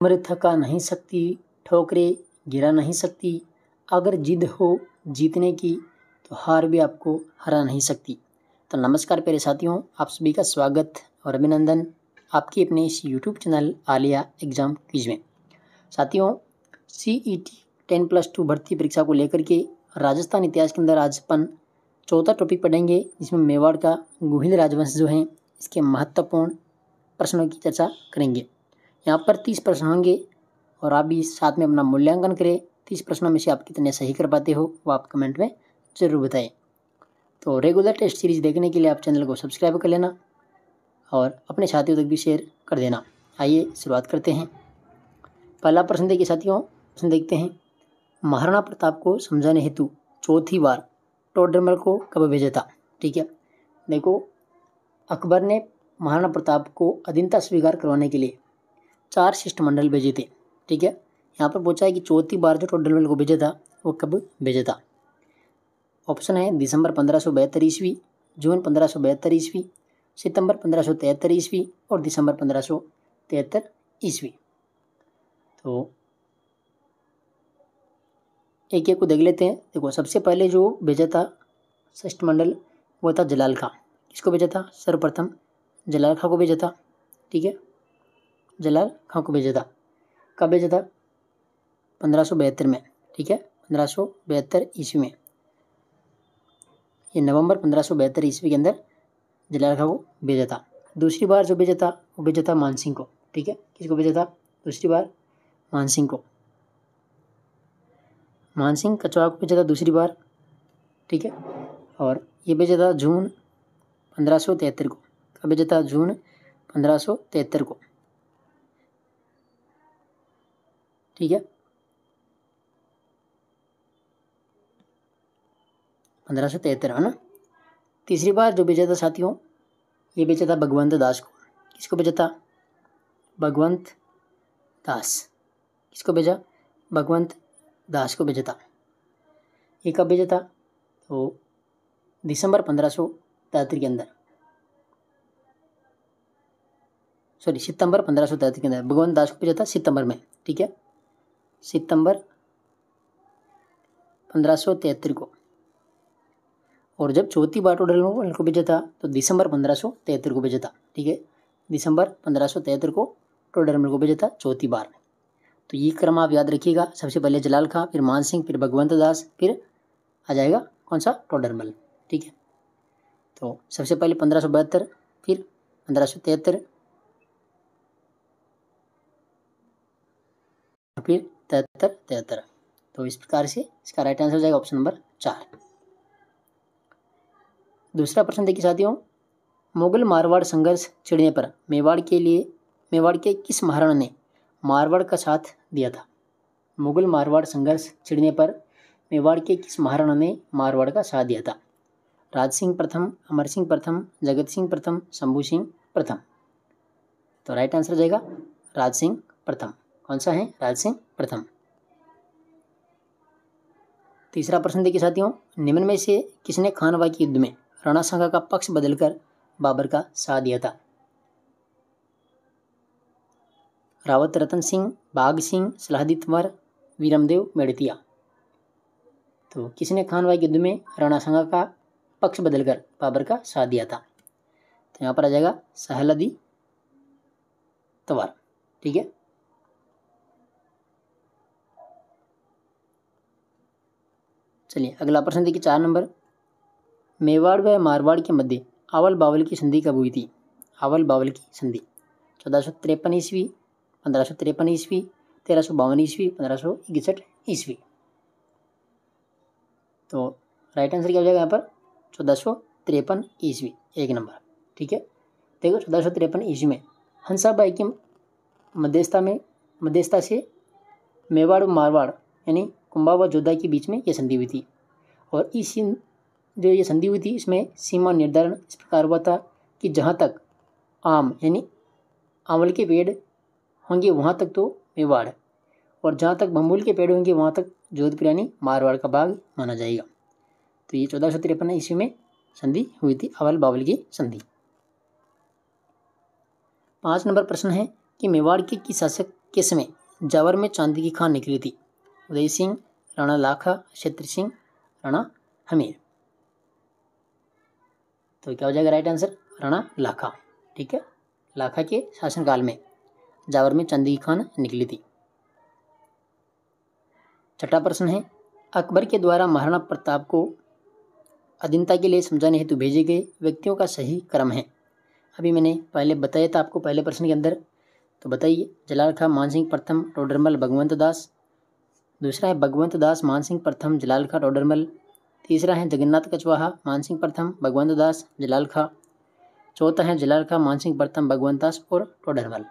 उम्र थका नहीं सकती, ठोकरे गिरा नहीं सकती। अगर जिद हो जीतने की तो हार भी आपको हरा नहीं सकती। तो नमस्कार प्यारे साथियों, आप सभी का स्वागत और अभिनंदन आपके अपने इस YouTube channel Aliya exam quiz में। साथियों C E T ten plus two भर्ती परीक्षा को लेकर के राजस्थान इतिहास के अंदर आज अपन चौथा टॉपिक पढ़ेंगे, जिसमें मेवाड़ का गुहिल राजवंश जो है, इसके महत्वपूर्ण प्रश्नों की चर्चा करेंगे। यहाँ पर तीस प्रश्न होंगे और आप भी साथ में अपना मूल्यांकन करें। तीस प्रश्नों में से आप कितने सही कर पाते हो, वो आप कमेंट में ज़रूर बताएँ। तो रेगुलर टेस्ट सीरीज़ देखने के लिए आप चैनल को सब्सक्राइब कर लेना और अपने साथियों तक भी शेयर कर देना। आइए शुरुआत करते हैं। पहला प्रश्न देखिए साथियों, प्रश्न देखते हैं। महाराणा प्रताप को समझाने हेतु चौथी बार टोडरमल को कब भेजा था? ठीक है, देखो, अकबर ने महाराणा प्रताप को अधीनता स्वीकार करवाने के लिए चार शिष्टमंडल भेजे थे, ठीक है? यहाँ पर पूछा है कि चौथी बार जो टोडरमल को भेजा था, वो कब भेजा था? ऑप्शन है दिसंबर पंद्रह सौ बहत्तर ईस्वी, जून पंद्रह सौ बहत्तर ईस्वी, सितंबर पंद्रह सौ तिहत्तर ईस्वी और दिसंबर पंद्रह सौ तिहत्तर ईस्वी। तो एक एक को देख लेते हैं। देखो, सबसे पहले जो भेजा था शिष्टमंडल वो था जलाल खां किसको भेजा था? सर्वप्रथम जलाल खां को भेजा था, ठीक है? जलाल खां को भेजा था। कब भेजा था? पंद्रह सौ बहत्तर में, ठीक है? पंद्रह सौ बहत्तर ईस्वी में। ये नवंबर पंद्रह सौ बहत्तर ईस्वी के अंदर जलाल खां को भेजा था। दूसरी बार जो भेजा था, वो भेजा था मानसिंह को, ठीक है? किसको भेजा था? दूसरी बार मानसिंह को। मानसिंह कचवा को भेजा था दूसरी बार, ठीक है? और ये भेजा था जून पंद्रह सौ तिहत्तर को। कब भेजा था? जून पंद्रह सौ तिहत्तर को। ठीक है? पंद्रह सौ तिहत्तर, है ना? तीसरी बार जो भेजा था साथियों ये भेजा था भगवंत दास को। किसको भेजा था भगवंत दास। किसको भेजा? भगवंत दास को भेजा था ये कब भेजा था तो दिसंबर पंद्रह सौ तिहत्तर के अंदर। सॉरी सितंबर पंद्रह सौ तिहत्तर के अंदर। भगवंत दास को भेजा था सितंबर में, ठीक है? सितंबर पंद्रह को। और जब चौथी बार टोडल को भेजा था तो दिसंबर पंद्रह को भेजा था, ठीक है? दिसंबर पंद्रह को टोडरमल को भेजा था चौथी बार तो ये क्रम आप याद रखिएगा। सबसे पहले जलाल खां, फिर मान सिंह, फिर भगवंत दास, फिर आ जाएगा कौन सा? टोडरमल ठीक है? तो सबसे पहले पंद्रह सौ बहत्तर, फिर पंद्रह सौ तिहत्तर फिर तिहत्तर तिहत्तर तो इस प्रकार से इसका राइट आंसर हो जाएगा ऑप्शन नंबर चार दूसरा प्रश्न देखिए साथियों मुगल मारवाड़ संघर्ष छिड़ने पर मेवाड़ के लिए मेवाड़ के किस महाराणा ने मारवाड़ का साथ दिया था मुगल मारवाड़ संघर्ष छिड़ने पर मेवाड़ के किस महाराणा ने मारवाड़ का साथ दिया था राज सिंह प्रथम अमर सिंह प्रथम जगत सिंह प्रथम शंभू सिंह प्रथम तो राइट आंसर जाएगा राज सिंह प्रथम कौन सा है? राज सिंह, प्रथम। तीसरा प्रश्न देखिए साथियों, निम्न में से किसने खानवा के युद्ध में राणा सांगा का पक्ष बदलकर बाबर का साथ दिया था? रावत, रतन सिंह, बाघ सिंह सलाहदीतवर वीरमदेव मेड़तिया तो किसने खानवा के युद्ध में राणा सांगा का पक्ष बदलकर बाबर का साथ दिया था? तो यहाँ पर आ जाएगा सहलदी तवार, ठीक है? चलिए, अगला प्रश्न देखिए, चार नंबर। मेवाड़ व मारवाड़ के मध्य आवल बावल की संधि कब हुई थी? आवल बावल की संधि, चौदह सौ तिरपन ईस्वी, पंद्रह सौ तिरपन ईस्वी, तेरह सौ बावन ईस्वी, पंद्रह सौ इकसठ ईस्वी। तो राइट आंसर क्या हो जाएगा यहाँ पर? चौदह सौ तिरपन ईस्वी, एक नंबर, ठीक है? देखो, चौदह सौ तिरपन ईस्वी में हंसाबाई की मध्यस्थता में, मध्यस्थता से मेवाड़ मारवाड़, यानी कुंभा व जोधा के बीच में यह संधि हुई थी। और इस जो ये संधि हुई थी, इसमें सीमा निर्धारण इस प्रकार हुआ था कि जहाँ तक आम, यानी आंवल के पेड़ होंगे, वहाँ तक तो मेवाड़ और जहाँ तक बम्बुल के पेड़ होंगे, वहाँ तक जोधपुर, यानी मारवाड़ का भाग माना जाएगा। तो ये चौदह सौ तिरपन ईस्वी में संधि हुई थी अवल बावल की संधि। पाँच नंबर प्रश्न है कि मेवाड़ के किस शासक किसमें जावर में चांदी की खान निकली थी? उदय सिंह राणा लाखा क्षेत्र सिंह, राणा हमीर। तो क्या हो जाएगा राइट आंसर राणा लाखा। ठीक है? लाखा के शासनकाल में जावर में चांदी की खान निकली थी। छठा प्रश्न है, अकबर के द्वारा महाराणा प्रताप को अधीनता के लिए समझाने हेतु भेजे गए व्यक्तियों का सही क्रम है। अभी मैंने पहले बताया था आपको पहले प्रश्न के अंदर। तो बताइए, जलाल खां मानसिंह प्रथम टोडरमल भगवंत दास दूसरा है भगवंत दास मानसिंह प्रथम जलाल खां टोडरमल तीसरा है जगन्नाथ कचवाहा मानसिंह प्रथम भगवंत दास जलाल खां चौथा है जलाल खां मानसिंह प्रथम भगवंत दास और टोडरमल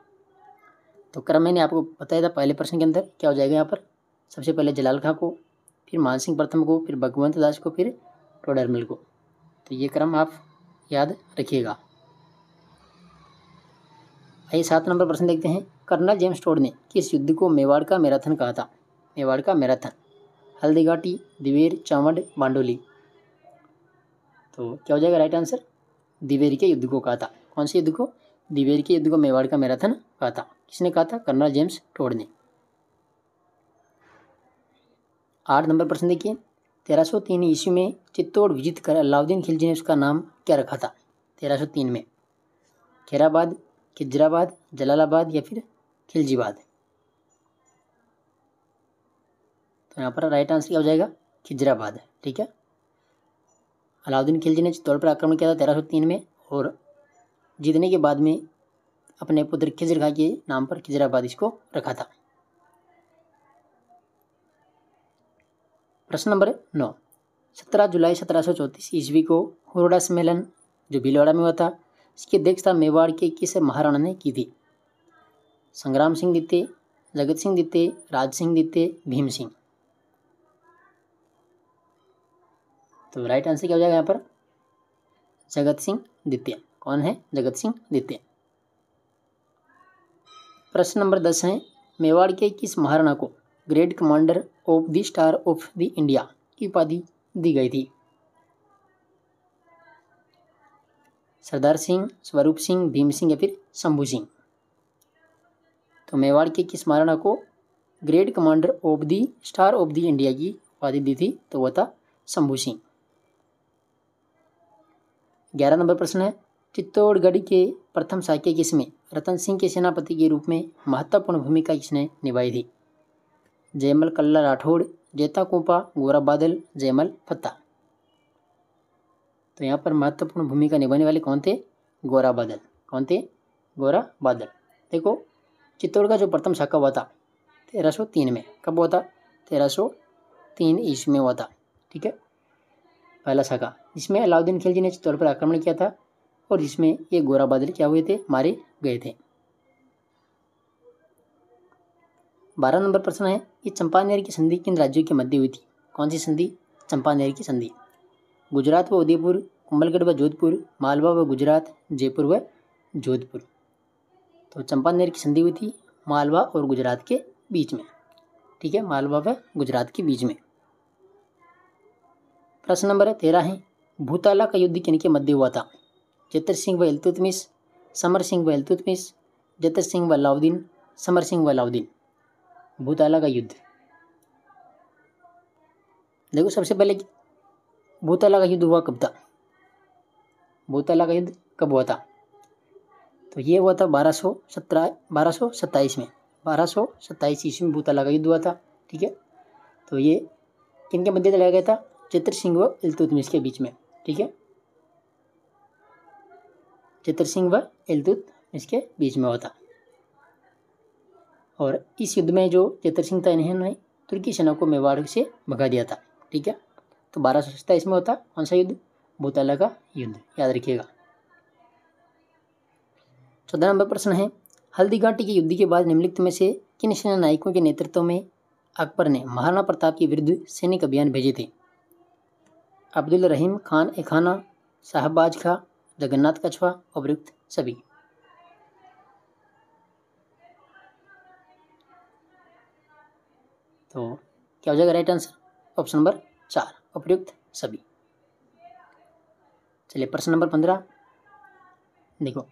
तो क्रम मैंने आपको बताया था पहले प्रश्न के अंदर, क्या हो जाएगा यहाँ पर? सबसे पहले जलाल खां को, फिर मानसिंह प्रथम को, फिर भगवंत दास को, फिर टोडरमल को। तो ये क्रम आप याद रखिएगा। आइए सात नंबर प्रश्न देखते हैं। कर्नल जेम्स टोड ने किस युद्ध को मेवाड़ का मैराथन कहा था? मेवाड़ का मैराथन। हल्दीघाटी, दिवेर चावंड बांडोली तो क्या हो जाएगा राइट आंसर दिवेर के युद्ध को कहा था। कौन से युद्ध को? दिवेर के युद्ध को मेवाड़ का मैराथन कहा था। किसने कहा था? कर्नल जेम्स टोड ने। आठ नंबर प्रश्न देखिए। तेरह सौ तीन ईस्वी में चित्तौड़ विजित कर अलाउद्दीन खिलजी ने उसका नाम क्या रखा था? तेरह सौ तीन में। खेराबाद, खिजराबाद, जलालाबाद या फिर खिलजीबाद? यहाँ पर राइट आंसर क्या हो जाएगा? खिजराबाद, ठीक है? अलाउद्दीन खिलजी ने चित्तौड़ पर आक्रमण किया था तेरह सौ तीन में और जीतने के बाद में अपने पुत्र खिजर के नाम पर खिजराबाद इसको रखा था। प्रश्न नंबर नौ। सत्रह जुलाई सत्रह सौ चौंतीस ईस्वी को हुरडा सम्मेलन, जो भीलवाड़ा में हुआ था, इसकी अध्यक्षता मेवाड़ के किस महाराणा ने की थी। संग्राम सिंह द्वितीय जगत सिंह द्वितीय राज सिंह द्वितीय भीम सिंह। तो राइट आंसर क्या हो जाएगा यहाँ पर? जगत सिंह द्वितीय। कौन है? जगत सिंह द्वितीय। प्रश्न नंबर दस है, मेवाड़ के किस महाराणा को great commander of the star of the India की उपाधि दी गई थी? सरदार सिंह, स्वरूप सिंह, भीम सिंह या फिर शंभू सिंह? तो मेवाड़ के किस महाराणा को great commander of the star of the India की उपाधि दी थी? तो वह था शंभू सिंह। ग्यारह नंबर प्रश्न है। चित्तौड़गढ़ के प्रथम शाक्य किसमें रतन सिंह के सेनापति के रूप में महत्वपूर्ण भूमिका किसने निभाई थी? जयमल कल्ला राठौड़ जेता कोपा, गोरा बादल, जयमल फत्ता। तो यहाँ पर महत्वपूर्ण भूमिका निभाने वाले कौन थे? गोरा बादल। कौन थे? गोरा बादल। देखो चित्तौड़ का जो प्रथम शाखा हुआ था, तेरह सौ तीन में। कब हुआ था? तेरह सौ तीन ईस्वी में हुआ था। ठीक है? पहला शाखा, जिसमें अलाउद्दीन खिलजी ने चित्तौड़ पर आक्रमण किया था और जिसमें ये गोरा बादल क्या हुए थे? मारे गए थे। बारह नंबर प्रश्न है कि चंपानेर की संधि किन राज्यों के मध्य हुई थी? कौन सी संधि? चंपानेर की संधि। गुजरात व उदयपुर, कुंभलगढ़ व जोधपुर, मालवा व गुजरात, जयपुर व जोधपुर। तो चंपानेर की संधि हुई थी मालवा और गुजरात के बीच में। ठीक है, मालवा व गुजरात के बीच में। प्रश्न नंबर तेरह है। भूताला का युद्ध किन के मध्य हुआ था? जतर सिंह व इल्तुतमिश, समर सिंह व इल्तुतमिश जतर सिंह व अलाउद्दीन समर सिंह व अलाउद्दीन भूताला का युद्ध। देखो, सबसे पहले भूताला का युद्ध हुआ कब था? भूताला का युद्ध कब हुआ था? तो ये हुआ था बारह सौ सत्रह, बारह सौ सत्ताईस में। बारह सौ सत्ताईस ईस्वी में भूताला का युद्ध हुआ था, ठीक है? तो ये किन के मध्य चलाया गया था? चित्र सिंह व इलतुतमिश के बीच में, ठीक है? चित्र सिंह व इलतुतमिश के बीच में होता। और इस युद्ध में जो चेतर सिंह था इन्होंने तुर्की सेना को मेवाड़ से भगा दिया था, ठीक है? तो बारह सौ सत्ताईस में होता कौन सा युद्ध? भूताला का युद्ध, याद रखिएगा। चौदह नंबर प्रश्न है, हल्दी घाटी के युद्ध के बाद निम्नलिखित में से किन सेना नायकों के नेतृत्व में अकबर ने महाराणा प्रताप के विरुद्ध सैनिक अभियान भेजे थे? अब्दुल रहीम खान ए खाना साहबाज खां, जगन्नाथ कछवा उपयुक्त सभी। तो क्या हो जाएगा राइट आंसर ऑप्शन नंबर चार उपयुक्त सभी। चलिए प्रश्न नंबर पंद्रह। देखो,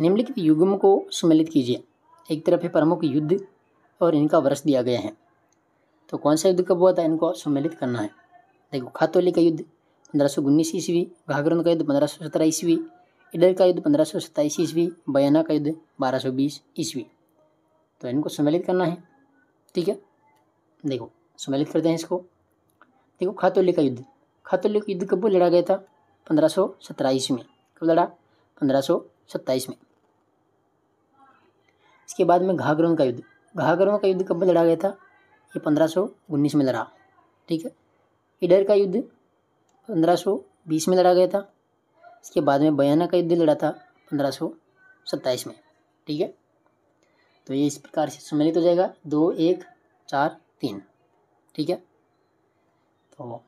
निम्नलिखित युग्म को सम्मिलित कीजिए। एक तरफ़ है प्रमुख युद्ध और इनका वर्ष दिया गया है। तो कौन सा युद्ध कब हुआ था? इनको सम्मिलित करना है। देखो खातोली का युद्ध। पंद्रह सौ उन्नीस ईस्वी, घाघरन का युद्ध पंद्रह सौ सत्रह ईस्वी, इडर का युद्ध पंद्रह सौ सत्ताईस ईस्वी, बयाना का युद्ध बारह सौ बीस ईस्वी। तो इनको सम्मिलित करना है, ठीक है? देखो, सम्मिलित करते हैं इसको। देखो खातोली का युद्ध। खातोली का युद्ध कब लड़ा गया था? पंद्रह सौ सत्रह ईस्वी में। कब लड़ा? पंद्रह सौ सत्ताईस में। इसके बाद में घाघरों का युद्ध। घाघरों का युद्ध कब लड़ा गया था? ये पंद्रह सौ उन्नीस में लड़ा, ठीक है? इडर का युद्ध पंद्रह में लड़ा गया था। इसके बाद में बयाना का युद्ध लड़ा था पंद्रह में, ठीक है? तो ये इस प्रकार से सम्मिलित हो जाएगा। दो, एक, चार, तीन, ठीक है? तो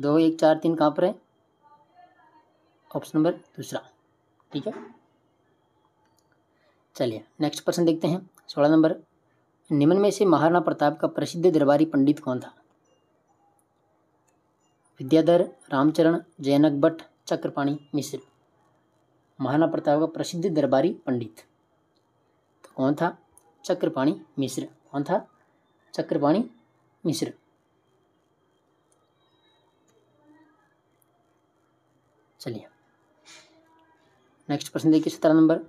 दो, एक, चार, तीन कहाँ पर है? ऑप्शन नंबर दूसरा, ठीक है? चलिए, नेक्स्ट प्रश्न देखते हैं। सोलह नंबर, निम्न में से महाराणा प्रताप का प्रसिद्ध दरबारी पंडित कौन था? विद्याधर रामचरण जैनक भट्ट, चक्रपाणी मिश्र। महाराणा प्रताप का प्रसिद्ध दरबारी पंडित। तो कौन था? चक्रपाणी मिश्र। कौन था? चक्रपाणी मिश्र। चलिए। नेक्स्ट प्रश्न देखिए सत्रह नंबर।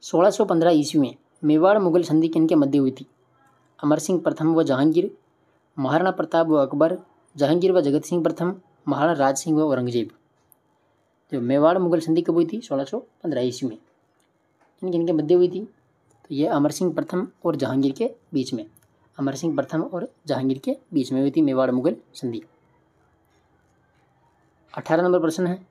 सोलह सौ पंद्रह ईस्वी में मेवाड़ मुगल संधि किनके मध्य हुई थी। अमर सिंह प्रथम व जहांगीर, महाराणा प्रताप व अकबर जहांगीर व जगत सिंह प्रथम महाराणा राज सिंह व औरंगज़ेब। जो मेवाड़ मुगल संधि कब हुई थी? सोलह सौ पंद्रह ईस्वी में। इन इनके मध्य हुई थी। तो ये अमर सिंह प्रथम और जहांगीर के बीच में। अमर सिंह प्रथम और जहांगीर के बीच में हुई थी मेवाड़ मुगल संधि। अठारह नंबर प्रश्न है।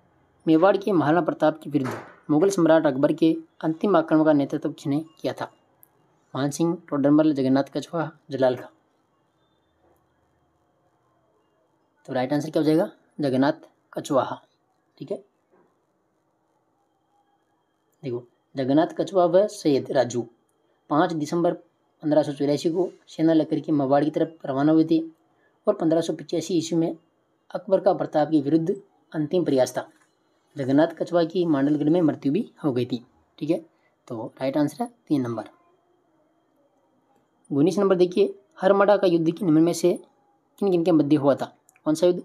मेवाड़ के महाराणा प्रताप के विरुद्ध मुगल सम्राट अकबर के अंतिम आक्रमण का नेतृत्व किसने किया था? मान सिंह, टोडरमल, जगन्नाथ कछुआ, जलाल खां। तो राइट आंसर क्या हो जाएगा? जगन्नाथ कछवाहा ठीक है? देखो, जगन्नाथ कछुआ व सैयद राजू। पाँच दिसंबर पंद्रह को सेना लेकर के मवाड़ की तरफ़ रवाना हुए थे और पंद्रह ईस्वी में अकबर का प्रताप के विरुद्ध अंतिम प्रयास था। जगन्नाथ कछुआ की मांडलगढ़ में मृत्यु भी हो गई थी। ठीक है? तो राइट आंसर है तीन नंबर। उन्नीस नंबर देखिए, हरमड़ा का युद्ध की निम्न में से किन किन के मध्य हुआ था? कौन सा युद्ध?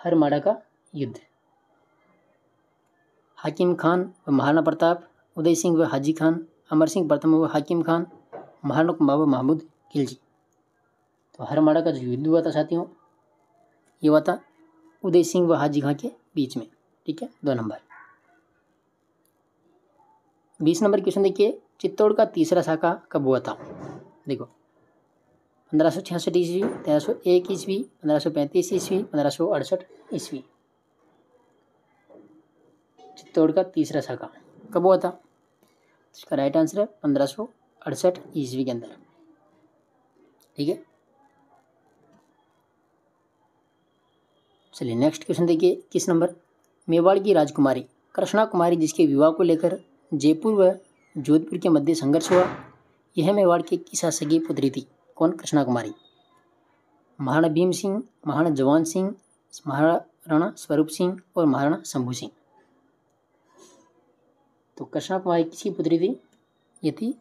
हरमाड़ा का युद्ध। हाकिम खान व महाराणा प्रताप, उदय सिंह व हाजी खान, अमर सिंह प्रथम व हाकिम खान महाराणा कुमार व महमूद खिलजी तो हरमाड़ा का जो युद्ध हुआ था साथियों, ये हुआ था उदय सिंह व हाजी खां के बीच में, ठीक है? दो नंबर। बीस नंबर क्वेश्चन देखिए, चित्तौड़ का तीसरा शाखा कब हुआ था? देखो पंद्रह सौ छियासठ ईस्वी तेरह सौ एक ईस्वी, पंद्रह सौ पैंतीस ईस्वी, पंद्रह सौ अड़सठ ईस्वी। चित्तौड़ का तीसरा शाखा कब हुआ था? इसका राइट आंसर है पंद्रह सौ अड़सठ ईस्वी के अंदर। ठीक है? चलिए नेक्स्ट क्वेश्चन देखिए, किस नंबर? मेवाड़ की राजकुमारी कृष्णा कुमारी जिसके विवाह को लेकर जयपुर व जोधपुर के मध्य संघर्ष हुआ, यह मेवाड़ के किस सगी पुत्री थी। कौन? कृष्णा कुमारी। महाराणा भीम सिंह महाराणा जवान सिंह, महाराणा स्वरूप सिंह और महाराणा शंभू सिंह। तो कृष्णा कुमारी किसकी पुत्री थी? ये थी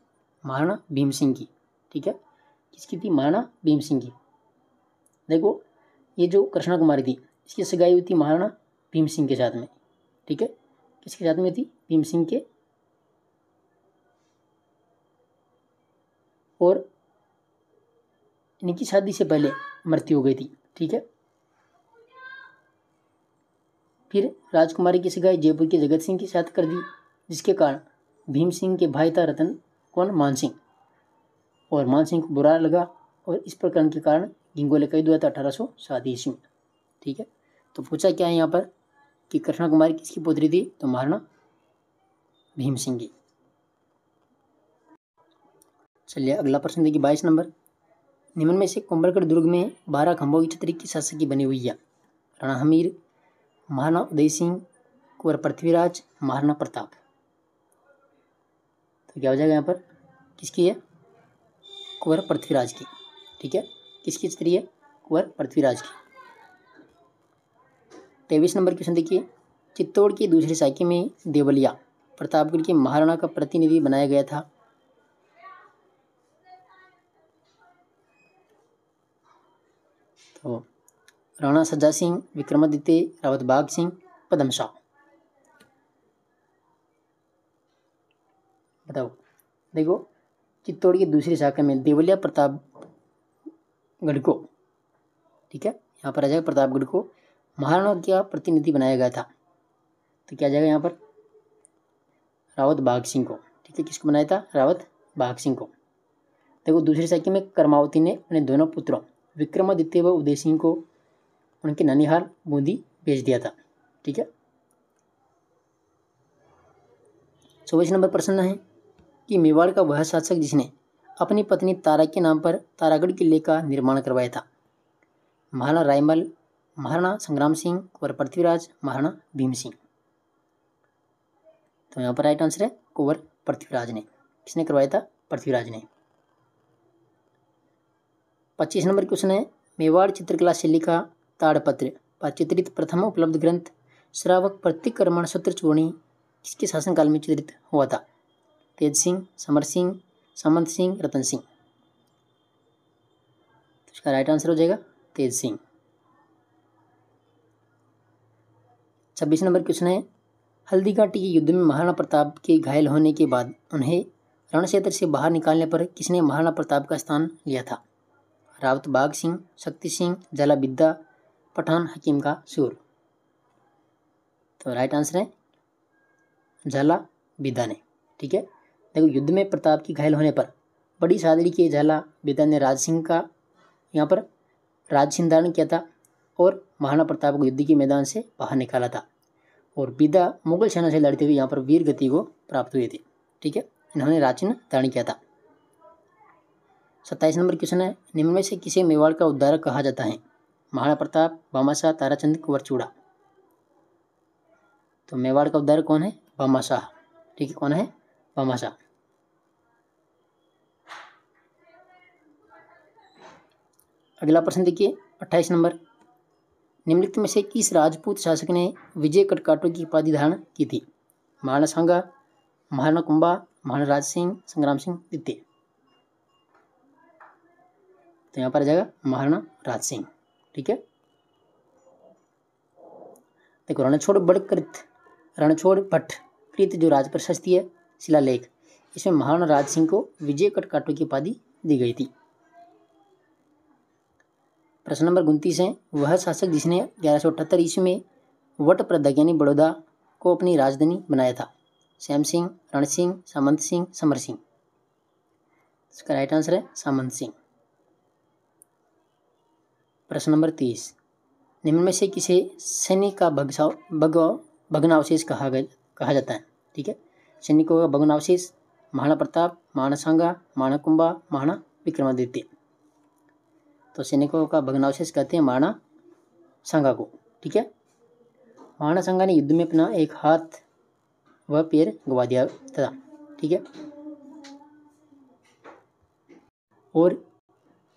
महाराणा भीम सिंह की, ठीक है? किसकी थी? महाराणा भीम सिंह की। देखो, ये जो कृष्णा कुमारी थी, इसकी सगाई हुई थी महाराणा भीम सिंह के साथ में, ठीक है? किसके साथ में थी? भीम सिंह के। और इनकी शादी से पहले मृत्यु हो गई थी, ठीक है? फिर राजकुमारी की सगाई जयपुर के जगत सिंह के साथ कर दी, जिसके कारण भीम सिंह के भाई था रतन, कौन? मान सिंह। और मान सिंह को बुरा लगा और इस प्रकरण के कारण गिंगोले कैद हुआ था अठारह सौ सात ईस्वी में, ठीक है? तो पूछा क्या है यहाँ पर कि कृष्णा कुमारी किसकी पुत्री थी? तो महाराणा भीम सिंह की। चलिए अगला प्रश्न देखिए बाईस नंबर। निम्न में से कुंभलगढ़ दुर्ग में बारह खंभों की छतरी की शासकी बनी हुई है। राणा हमीर महाराणा उदय सिंह, कुंवर पृथ्वीराज महाराणा प्रताप। तो क्या हो जाएगा यहाँ पर? किसकी है? कुंवर पृथ्वीराज की। ठीक है? किसकी छतरी है? कुंवर पृथ्वीराज की। तेईस नंबर क्वेश्चन देखिए। चित्तौड़ की दूसरी साइकी में देवलिया, प्रतापगढ़ के महाराणा का प्रतिनिधि बनाया गया था। तो राणा सज्जा सिंह, विक्रमादित्य, रावत बाग सिंह, पदम शाह। बताओ। देखो, चित्तौड़ की दूसरी शाखा में देवलिया प्रतापगढ़ को ठीक है? यहाँ पर आ जाएगा प्रतापगढ़ को महाराणा का प्रतिनिधि बनाया गया था। तो क्या जाएगा यहाँ पर? रावत बाघ सिंह को, ठीक है? किसको बनाया था? रावत बाघ सिंह को। देखो, दूसरी शाखा में कर्मावती ने अपने दोनों पुत्रों विक्रमादित्य व उदय सिंह को उनके ननिहाल बूंदी भेज दिया था। ठीक है? चौबीस नंबर प्रश्न है कि मेवाड़ का वह शासक जिसने अपनी पत्नी तारा के नाम पर तारागढ़ किले का निर्माण करवाया था, महाराणा रायमल, महाराणा संग्राम सिंह और पृथ्वीराज महाराणा भीम सिंह। तो यहाँ पर राइट आंसर है, कुंवर पृथ्वीराज ने। किसने करवाया था? पृथ्वीराज ने। पच्चीस नंबर क्वेश्चन है। मेवाड़ चित्रकला शैली का ताड़पत्र। चित्रित प्रथम उपलब्ध ग्रंथ, श्रावक प्रतिक्रमण सूत्र चूर्णी किसके शासनकाल में चित्रित हुआ था। तेज सिंह, समर सिंह, समंत सिंह, रतन सिंह। तो इसका राइट आंसर हो जाएगा, तेज सिंह। छब्बीस नंबर क्वेश्चन है हल्दी घाटी के युद्ध में महाराणा प्रताप के घायल होने के बाद उन्हें रण क्षेत्र से बाहर निकालने पर किसने महाराणा प्रताप का स्थान लिया था? रावत बाग सिंह, शक्ति सिंह जला बिद्दा पठान, हकीम का सूर तो राइट आंसर है झाला बिद्दा ने, ठीक है? देखो, युद्ध में प्रताप की घायल होने पर बड़ी सादड़ी के झाला बिद्दा ने राज सिंह का यहाँ पर राज सिंह धारण किया था और महाराणा प्रताप को युद्ध के मैदान से बाहर निकाला था। और बिदा मुगल सेना से लड़ते हुए यहाँ पर वीर गति को प्राप्त हुए थे, ठीक है? इन्होंने राज धारण किया था। सत्ताईस नंबर क्वेश्चन है। निम्न में से किसे मेवाड़ का उद्धारक कहा जाता है? महाराणा प्रताप बामाशाह ताराचंद कुंवर चूड़ा तो मेवाड़ का उद्धारक कौन है? बामाशाह ठीक है, कौन है? बामाशाह अगला प्रश्न देखिए, अट्ठाईस नंबर। निम्नलिखित में से किस राजपूत शासक ने विजय कटकाटो की उपाधि धारण की थी? महाराणा सांगा, महाराणा कुंभा महाराणा राज सिंह संग्राम सिंह, द्वितीय। तो यहाँ पर आ जाएगा महाराणा राज सिंह ठीक है? देखो, रणछोड़ बड़कृत, रणछोड़ भट्ट कृत जो राज प्रशस्ति है, शिलालेख, इसमें महाराणा राज सिंह को विजय कटकाटो की उपाधि दी गई थी। प्रश्न नंबर उनतीस है, वह शासक जिसने ग्यारह सौ अठहत्तर ईस्वी में वट प्रदक यानी बड़ौदा को अपनी राजधानी बनाया था? श्याम सिंह रण सिंह सामंत सिंह, समर सिंह। इसका राइट आंसर है सामंत सिंह। प्रश्न नंबर तीस। निम्न में से किसे सैनिक का भगसा भग, भग्नावशेष कहा गया, कहा जाता है? ठीक है? सैनिकों का भग्नावशेष महाराणा प्रताप महाराणा सांगा महाराणा कुंभा महाराणा विक्रमादित्य। तो सैनिकों का भग्नावशेष कहते हैं महाराणा सांगा को। ठीक है? महाराणा सांगा ने युद्ध में अपना एक हाथ व पैर गवा दिया था ठीक है? और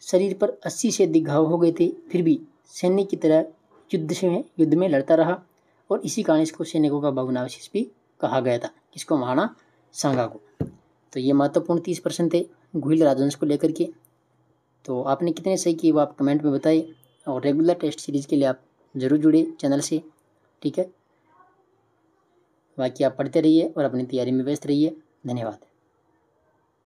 शरीर पर अस्सी से अधिक घाव हो गए थे, फिर भी सैनिक की तरह युद्ध से युद्ध में लड़ता रहा और इसी कारण इसको सैनिकों का भग्नावशेष भी कहा गया था। किसको महाराणा सांगा को तो ये महत्वपूर्ण तीस प्रश्न थे गुहिल राजवंश को लेकर के। तो आपने कितने सही किए वो आप कमेंट में बताइए और रेगुलर टेस्ट सीरीज़ के लिए आप ज़रूर जुड़े चैनल से, ठीक है? बाकी आप पढ़ते रहिए और अपनी तैयारी में व्यस्त रहिए। धन्यवाद।